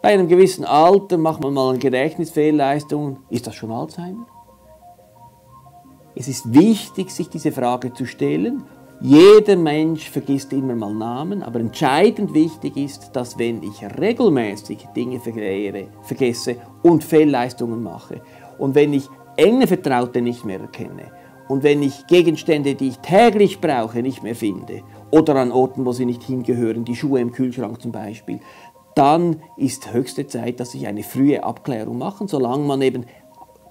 Bei einem gewissen Alter macht man mal eine Gedächtnisfehlleistung. Ist das schon Alzheimer? Es ist wichtig, sich diese Frage zu stellen. Jeder Mensch vergisst immer mal Namen, aber entscheidend wichtig ist, dass wenn ich regelmäßig Dinge vergesse und Fehlleistungen mache und wenn ich enge Vertraute nicht mehr erkenne und wenn ich Gegenstände, die ich täglich brauche, nicht mehr finde oder an Orten, wo sie nicht hingehören, die Schuhe im Kühlschrank zum Beispiel, dann ist höchste Zeit, dass ich eine frühe Abklärung mache, solange man eben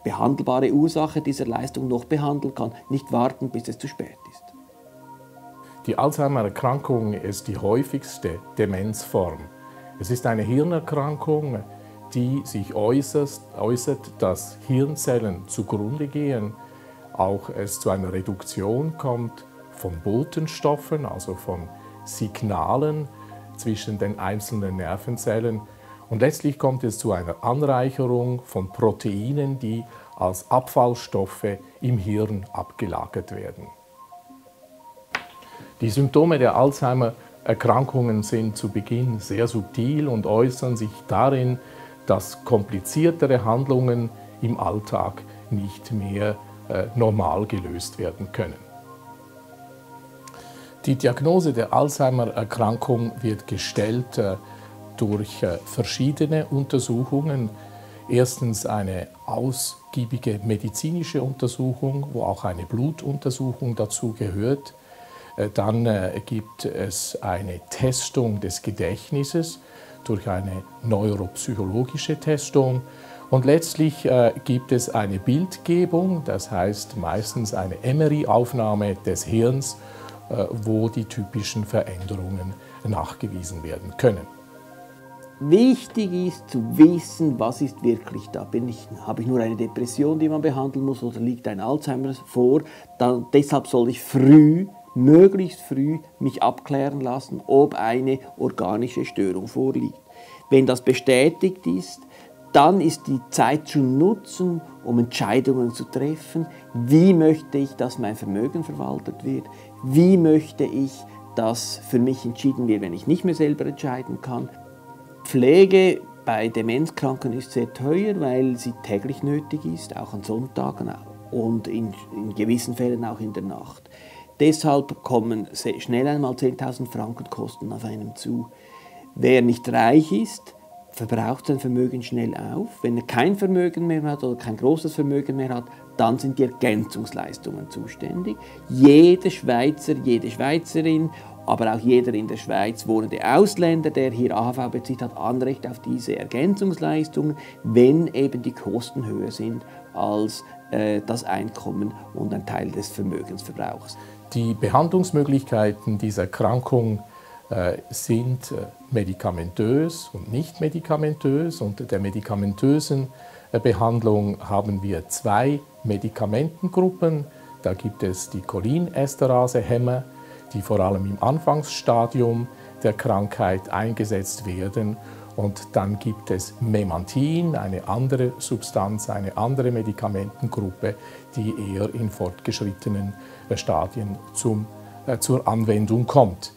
behandelbare Ursache dieser Leistung noch behandeln kann, nicht warten, bis es zu spät ist. Die Alzheimer-Erkrankung ist die häufigste Demenzform. Es ist eine Hirnerkrankung, die sich äußert, äußert, dass Hirnzellen zugrunde gehen, auch es zu einer Reduktion kommt von Botenstoffen, also von Signalen, zwischen den einzelnen Nervenzellen. Und letztlich kommt es zu einer Anreicherung von Proteinen, die als Abfallstoffe im Hirn abgelagert werden. Die Symptome der Alzheimer-Erkrankungen sind zu Beginn sehr subtil und äußern sich darin, dass kompliziertere Handlungen im Alltag nicht mehr normal gelöst werden können. Die Diagnose der Alzheimer-Erkrankung wird gestellt äh, durch äh, verschiedene Untersuchungen. Erstens eine ausgiebige medizinische Untersuchung, wo auch eine Blutuntersuchung dazu gehört. Äh, dann gibt es eine Testung des Gedächtnisses durch eine neuropsychologische Testung. Und letztlich gibt es eine Bildgebung, das heißt meistens eine MRI-Aufnahme des Hirns äh, wo die typischen Veränderungen nachgewiesen werden können. Wichtig ist zu wissen, was ist wirklich da. Bin ich, habe ich nur eine Depression, die man behandeln muss, oder liegt ein Alzheimer vor? Dann, deshalb soll ich früh, möglichst früh, mich abklären lassen, ob eine organische Störung vorliegt. Wenn das bestätigt ist, dann ist die Zeit zu nutzen, um Entscheidungen zu treffen. Wie möchte ich, dass mein Vermögen verwaltet wird? Wie möchte ich, dass für mich entschieden wird, wenn ich nicht mehr selber entscheiden kann? Pflege bei Demenzkranken ist sehr teuer, weil sie täglich nötig ist, auch an Sonntagen und in, in gewissen Fällen auch in der Nacht. Deshalb kommen schnell einmal 10.000 Franken Kosten auf einem zu. Wer nicht reich ist, verbraucht sein Vermögen schnell auf. Wenn er kein Vermögen mehr hat oder kein großes Vermögen mehr hat, dann sind die Ergänzungsleistungen zuständig. Jeder Schweizer, jede Schweizerin, aber auch jeder in der Schweiz wohnende Ausländer, der hier AHV bezieht, hat Anrecht auf diese Ergänzungsleistungen, wenn eben die Kosten höher sind als äh, das Einkommen und ein Teil des Vermögensverbrauchs. Die Behandlungsmöglichkeiten dieser Erkrankung sind äh, medikamentös und nicht medikamentös. Unter der medikamentösen äh, Behandlung haben wir zwei Medikamentengruppen. Da gibt es die Cholinesterase-Hämmer, die vor allem im Anfangsstadium der Krankheit eingesetzt werden. Und dann gibt es Memantin, eine andere Substanz, eine andere Medikamentengruppe, die eher in fortgeschrittenen Stadien zum, äh, zur Anwendung kommt.